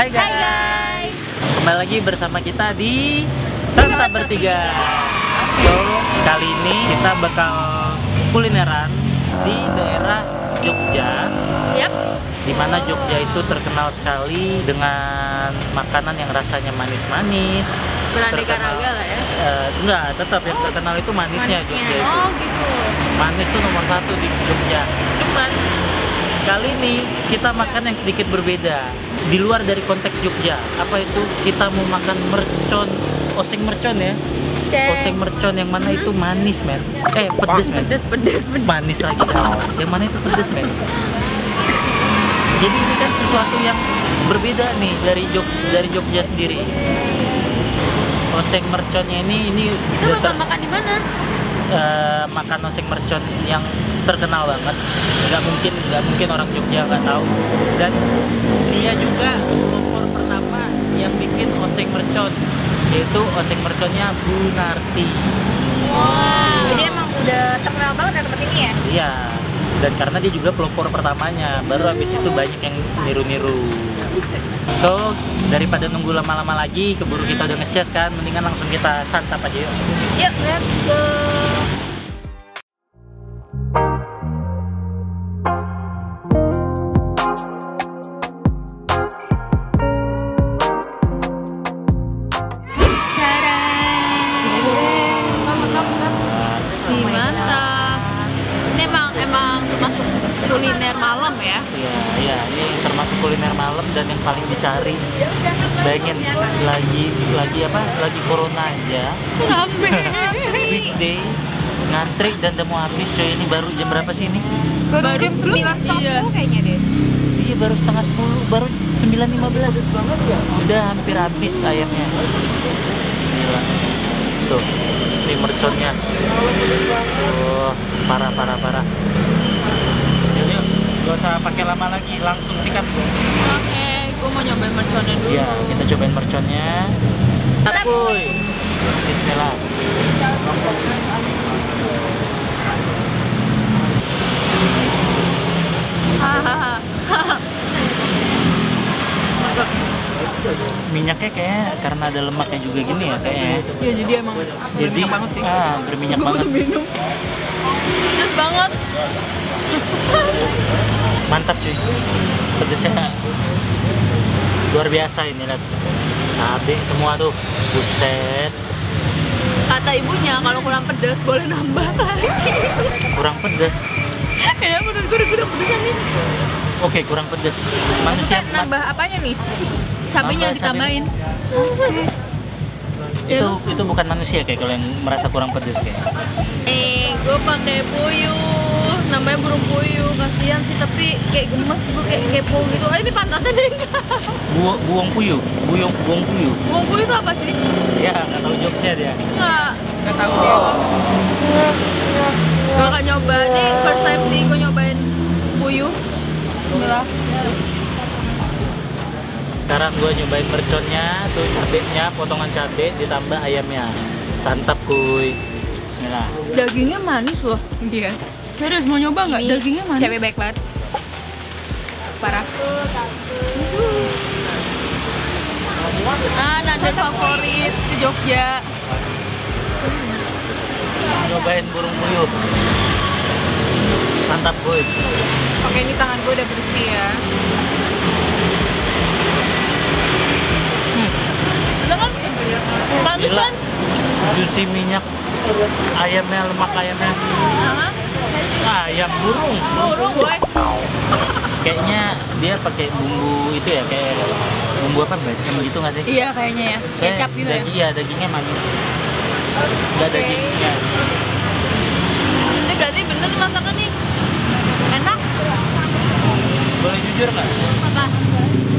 Hai guys. Hai guys. Kembali lagi bersama kita di Santa Bertiga. So, kali ini kita bakal kulineran di daerah Jogja. Yap. Di mana Jogja itu terkenal sekali dengan makanan yang rasanya manis-manis. Beraneka ragam lah ya. Eh, enggak, tetap yang terkenal itu manisnya, Jogja itu. Oh gitu. Manis tuh nomor satu di Jogja. Cuman kali ini kita makan yang sedikit berbeda di luar dari konteks Jogja. Apa itu? Kita mau makan mercon, oseng mercon ya. Oseng mercon yang mana itu manis men. Eh pedes men. Pedes, pedes, pedes. Manis lagi. Yang mana itu pedes men. Jadi ini kan sesuatu yang berbeda nih dari Jog dari Jogja sendiri. Oseng merconnya ini ini Kita bakal makan di mana? Makan oseng mercon yang terkenal banget nggak mungkin nggak mungkin orang Jogja nggak tahu dan dia juga pelopor pertama yang bikin oseng mercon yaitu oseng merconnya Bu Narti Wow. Jadi emang udah terkenal banget ya tempat ini ya? iya dan karena dia juga pelopor pertamanya baru habis itu banyak yang niru-niru so daripada nunggu lama-lama lagi keburu kita udah ngecas kan mendingan langsung kita santap aja yuk Yuk, let's go. Dan yang paling dicari. Bayangin lagi lagi apa? Lagi corona aja. Weekday ngantri dan udah mau habis coy ini baru jam berapa sih ini? Baru jam 9 Iya. kayaknya deh. Iya baru setengah 10, baru 9.15 Udah hampir habis ayamnya Gila Tuh, ini merconnya Oh, parah, parah, parah Yuk, yuk, gak usah pakai lama lagi, langsung sikat gue mau nyobain merconnya dulu. Iya, kita cobain merconnya. Tapuy. Bismillah. Hahaha. Minyaknya kayak karena ada lemaknya juga gini ya kayaknya. Ya jadi emang Jadi berminyak banget sih. ah berminyak banget. minum. Banget. Mantap cuy. Pedesnya luar biasa ini lihat. Cabe semua tuh. Buset, Kata ibunya kalau kurang pedes boleh nambah lagi. kurang pedes. ya menurut gue udah pedesan nih. Oke, kurang pedes. Manusia Maksudnya nambah apanya nih? Cabenya ditambahin. itu itu bukan manusia kayak kalau yang merasa kurang pedes kayak. Eh, gue pakai puyuh. Namanya burung puyuh. Kasihan sih tapi kayak gemes gue kayak kepo gitu. Ah ini pantatnya deh. Buang buang puyuh, buang buang puyuh. burung puyuh itu apa sih? Ya, nggak tahu jokesnya dia. Enggak. Enggak tahu dia. Gue akan nyoba. Ini first time sih gue nyobain puyuh. Bismillah. Sekarang gua nyobain merconnya, tuh cabenya, potongan cabe ditambah ayamnya. Santap kuy. Bismillah. Dagingnya manis loh. Iya. Serius mau nyoba nggak? Dagingnya manis. Cewek baik banget. Parah. Ah, nada favorit ke Jogja. Nyobain burung puyuh. Santap kuy. Oke, ini tangan gue udah bersih ya. Kan? Kan? Juicy minyak ayamnya, lemak ayamnya. Hah? Ayam burung. Burung gue. Kayaknya dia pakai bumbu itu ya, kayak bumbu apa bacem gitu nggak sih? Iya kayaknya ya. Saya Kecap gitu ya? daging, ya dagingnya manis. Nggak Oke. dagingnya. Ini berarti bener masakan nih. Enak. Boleh jujur nggak? Apa?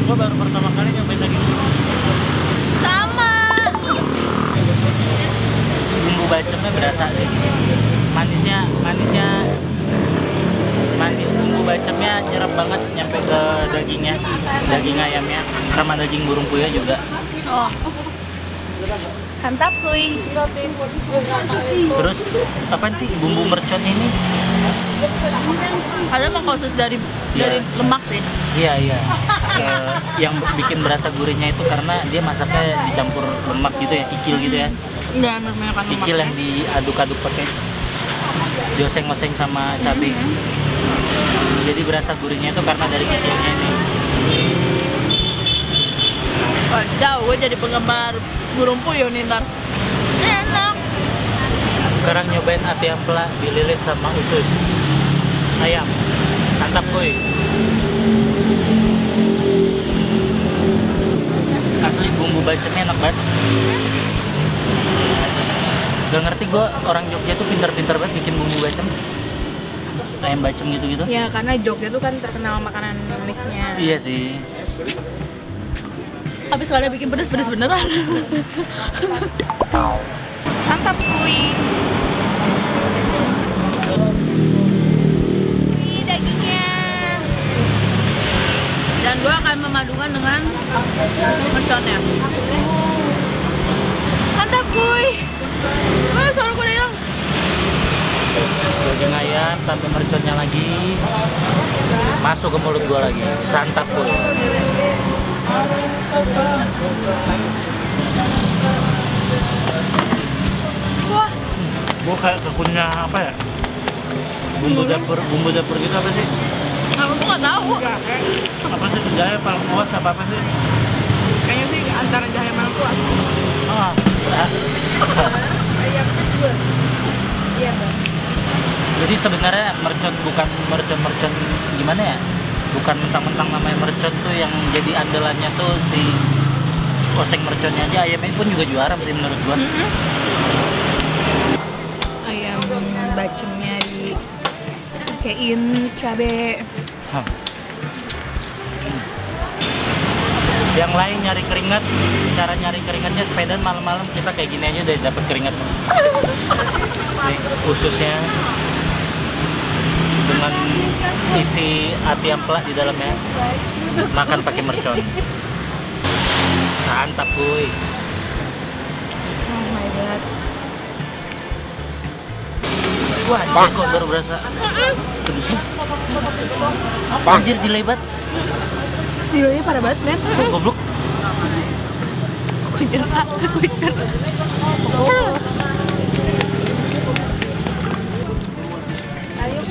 Gua baru pertama kali nyobain daging burung. Sama. bumbu bacemnya berasa sih manisnya manisnya manis bumbu bacemnya nyerap banget nyampe ke dagingnya daging ayamnya sama daging burung puyuh juga Oh. Santap kuy. Terus apaan sih bumbu mercon ini? Ada emang khusus dari Iya. dari lemak sih. Iya iya. Eh, yang bikin berasa gurihnya itu karena dia masaknya dicampur lemak gitu ya, kikil gitu ya. Enggak menggunakan lemak. Kikil yang diaduk-aduk pakai dioseng-oseng sama cabai. Jadi berasa gurihnya itu karena dari kikilnya ini. Wadaw, gue jadi penggemar burung puyuh nih ntar. Enak. Sekarang nyobain ati ampela dililit sama usus ayam. Santap kuy. Asli bumbu bacemnya enak banget. Gak ngerti gue orang Jogja tuh pintar-pintar banget bikin bumbu bacem. Ayam bacem gitu-gitu. Ya karena Jogja tuh kan terkenal makanan mixnya. Iya sih. Habis kalian bikin pedes-pedes beneran. Santap kuy. Ini dagingnya. Dan gue akan memadukan dengan merconnya. Mantap kuy. Wah, suara gue udah hilang. Tambah merconnya lagi. Masuk ke mulut gue lagi. Santap kuy. Wah, Gue kayak kekunyah apa ya? Bumbu dapur, bumbu dapur gitu apa sih? aku tuh nggak tahu. Apa sih jahe apa kuas apa apa sih? Jadi sebenarnya mercon bukan mercon-mercon gimana ya? Bukan mentang-mentang namanya mercon tuh yang jadi andalannya tuh si oseng merconnya aja ayamnya pun juga juara sih menurut gua. Ayam bacemnya di pakein cabe. Hah. Yang lain nyari keringat, cara nyari keringatnya sepedaan malam-malam kita kayak gini aja udah dapat keringat. Nih, ususnya dengan isi ati ampela di dalamnya. Makan pakai mercon. Santap kuy. Oh my god. Wah, kok baru berasa sedusnya. Anjir dilebat. Nilainya parah banget men. Goblok. Aku nyerah. Aku nyerah.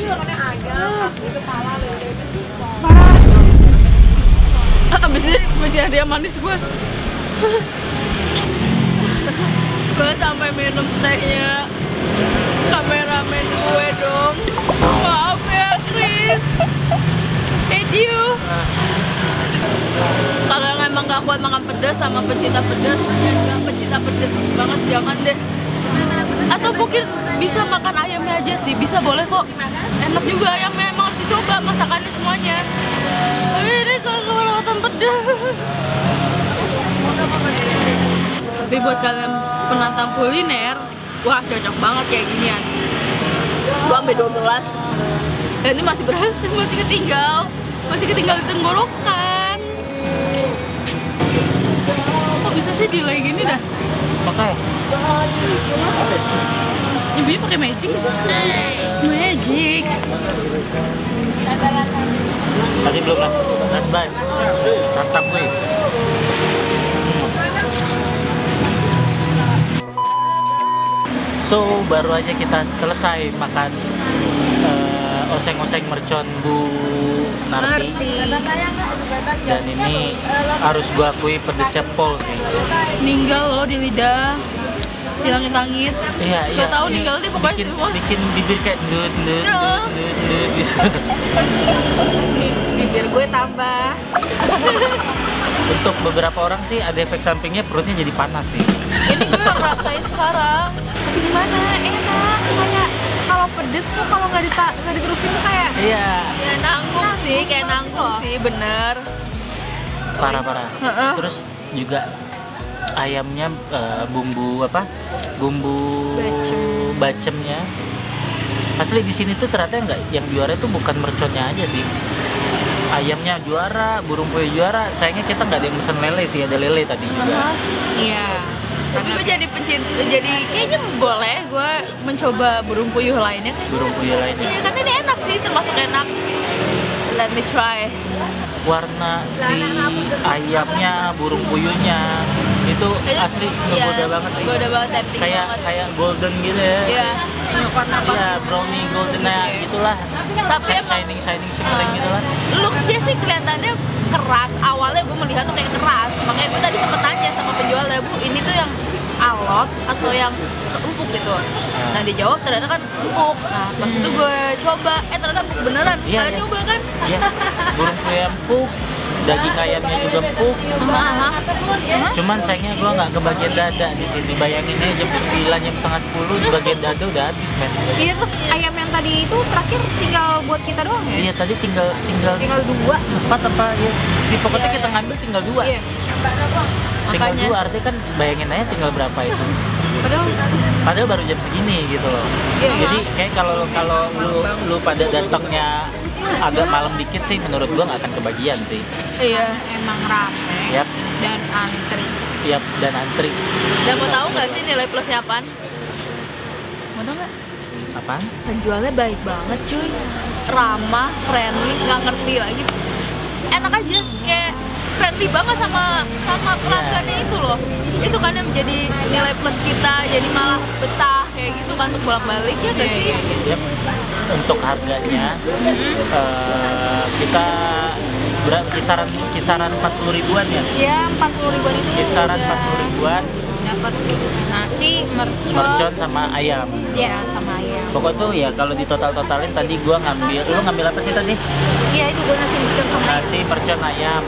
Ah, Abis ini menjadi dia manis gue. gue sampai minum tehnya kameramen gue dong. Maaf ya Chris. Hate you. Kalau emang gak kuat makan pedas sama pecinta pedas, enggak pecinta pedas banget jangan deh. Atau mungkin bisa makan ayamnya aja sih, bisa boleh kok. Enak juga ayamnya, emang harus dicoba masakannya semuanya. Tapi ini kalau kelewatan pedas. Tapi buat kalian penantang kuliner, wah cocok banget kayak ginian. Gua ambil 12 dan ini masih berhasil, masih ketinggal masih ketinggal di tenggorokan kok bisa sih delay gini dah Pakai. Ibunya pakai magic magic Tadi belum lah. Nasban. Santap kuy. So baru aja kita selesai makan eh, oseng-oseng mercon Bu Narti. Dan ini harus gua akui pedesnya pol sih. ninggal loh di lidah dilangit-langit Iya iya. Gak tahu ini ninggal deh pokoknya bikin, semua. bikin bibir kayak dut dut Iya. dut dut dut. Bibir gue tambah. Untuk beberapa orang sih ada efek sampingnya perutnya jadi panas sih. ini gue rasain sekarang Tapi gimana? Enak. Kayak kalau pedes tuh kalau nggak dita nggak diterusin tuh kayak Iya. ya nanggung sih kayak nanggung sih bener parah parah terus juga ayamnya eh, bumbu apa? Bumbu Bacem. bacemnya. Asli di sini tuh ternyata nggak yang juara itu bukan merconnya aja sih. Ayamnya juara burung puyuh juara. Sayangnya kita nggak ada yang pesan lele sih ada lele tadi juga. Iya. tapi gue jadi pencinta jadi kayaknya boleh gue mencoba burung puyuh lainnya. Burung puyuh lainnya. Iya karena ini enak sih termasuk enak. Let me try. Warna si ayamnya burung puyuhnya itu asli banget sih Iya, banget, tempting kayak banget. kayak golden gitu ya Iya. Iya, brownie golden ya gitulah. Tapi emang- shining shining shimmering gitu lah. Looksnya sih kelihatannya keras. Awalnya gue melihat tuh kayak keras. Makanya gue tadi sempet tanya sama penjualnya, bu ini tuh yang alot atau yang empuk gitu. Nah dijawab ternyata kan empuk. Nah pas itu gue coba, eh ternyata empuk beneran. Iya, Kalian iya. coba kan? Iya, burung puyuh empuk, daging ayamnya juga empuk. Cuman sayangnya gua nggak kebagian dada di sini. Bayangin aja jam 9 jam setengah 10 di bagian dada udah habis men. Iya terus ayam yang tadi itu terakhir tinggal buat kita doang ya? Iya tadi tinggal tinggal Tinggal dua. empat apa ya? Si pokoknya Iya, kita iya. ngambil tinggal dua. Iya. Tinggal Makanya. dua artinya kan bayangin aja tinggal berapa itu. Padahal Padahal baru jam segini gitu loh. Iya. Jadi kayak kalau kalau lu lu pada datangnya agak malam dikit sih menurut gua nggak akan kebagian sih. Iya. emang rame Yap, dan antri. yap dan antri. Dan mau tahu nggak sih nilai plusnya apaan? Mau tahu nggak? Apaan? penjualnya baik banget cuy ramah friendly nggak ngerti lagi enak aja kayak friendly banget sama sama pelanggannya itu loh itu kan yang menjadi nilai plus kita jadi malah betah kayak gitu kan untuk bolak balik ya gak sih Yap. Untuk harganya eh, kita berapa kisaran kisaran 40 ribuan ya. Ya 40 ribuan itu Kisaran udah 40 ribuan dapat nasi, mercon, mercon sama ayam. ya sama ayam. Pokok tuh ya kalau di total totalin tadi gua ngambil, lu ngambil apa sih tadi? Iya itu gue nasi mercon sama ayam. Nasi mercon ayam.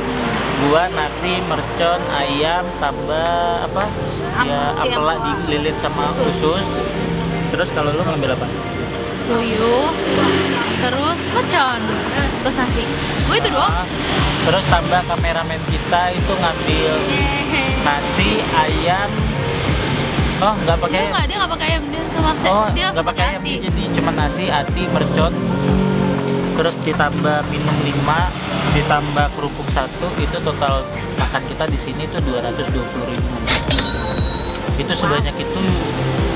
Gua nasi mercon ayam tambah apa? Ya Am- iya, ampela ampela. dililit sama usus. Terus kalau lu ngambil apa? Puyuh terus mercon terus nasi gue itu doang Ah, Terus tambah kameramen kita itu ngambil nasi ayam. Oh, nggak pakai dia nggak dia nggak pakai ayam dia sama Oh, dia nggak pakai ayam. hati. Jadi cuma nasi, ati, mercon. Terus ditambah minum 5, ditambah kerupuk satu, itu total makan kita di sini tuh 220 ribu. Itu sebanyak itu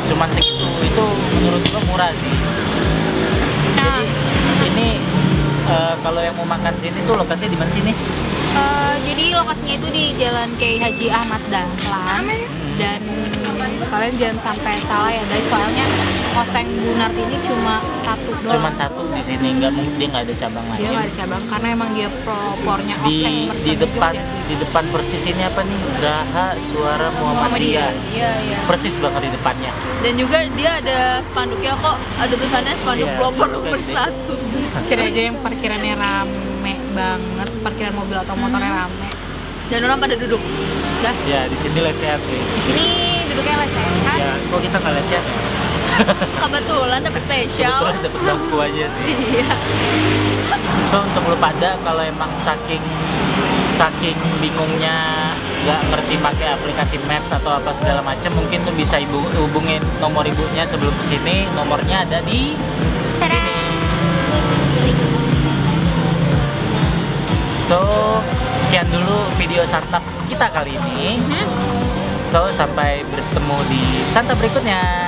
cuman segitu. Itu menurut gua murah sih. Jadi ini eh, kalau yang mau makan sini tuh lokasinya di mana sini? Eh, jadi lokasinya itu di Jalan Kiai Haji Ahmad Dahlan. Dan kalian jangan sampai salah ya guys. Soalnya Oseng Bunar ini cuma satu doang. Cuman satu di sini, nggak mungkin dia nggak ada cabang dia lain. nggak ada cabang karena emang dia propornya di di depan di depan persis ini apa nih? Geraha Suara Muhammadiyah. Iya iya. Persis banget di depannya. Dan juga dia ada spanduknya kok ada tulisannya spanduk Iya, pelopor nomor satu. Cari aja yang parkirannya rame banget, parkiran mobil atau motornya rame. dan orang pada duduk. Dah. Ya di sini lesehat nih Di sini duduknya lesehan. ya kok kita nggak lesehat kebetulan dapet spesial Kebetulan dapet bangku aja sih. Iya. So untuk lu pada kalau emang saking saking bingungnya nggak ngerti pakai aplikasi Maps atau apa segala macam mungkin tuh bisa ibu hubungin nomor ibunya sebelum ke sini. Nomornya ada di So, sekian dulu video startup kita kali ini. So, sampai bertemu di santa berikutnya.